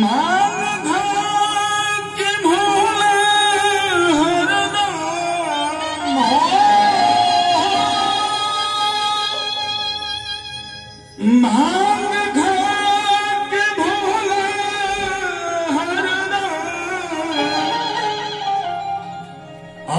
Mom!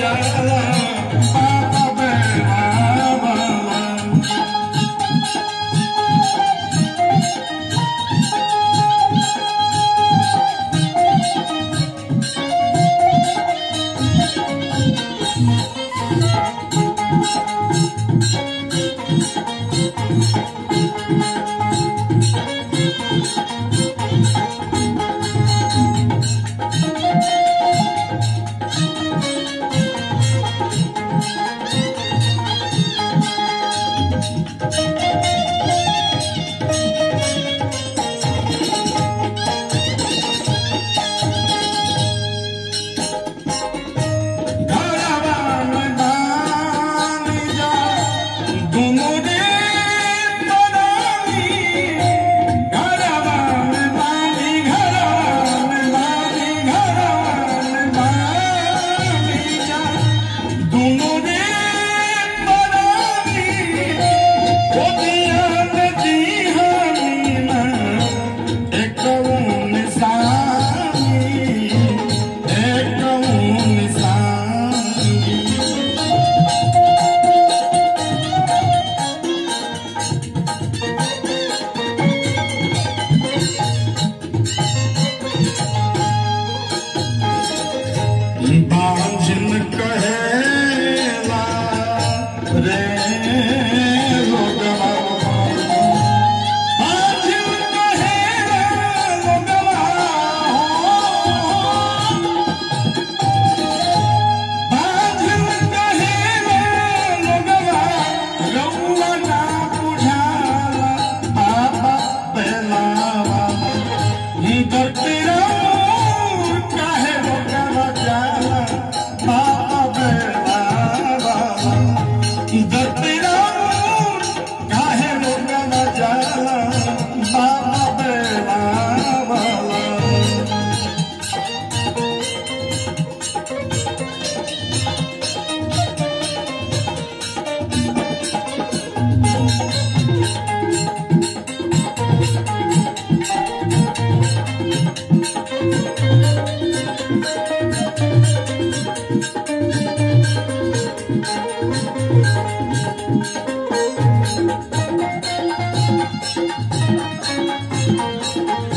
Thank Thank you.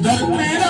done, man.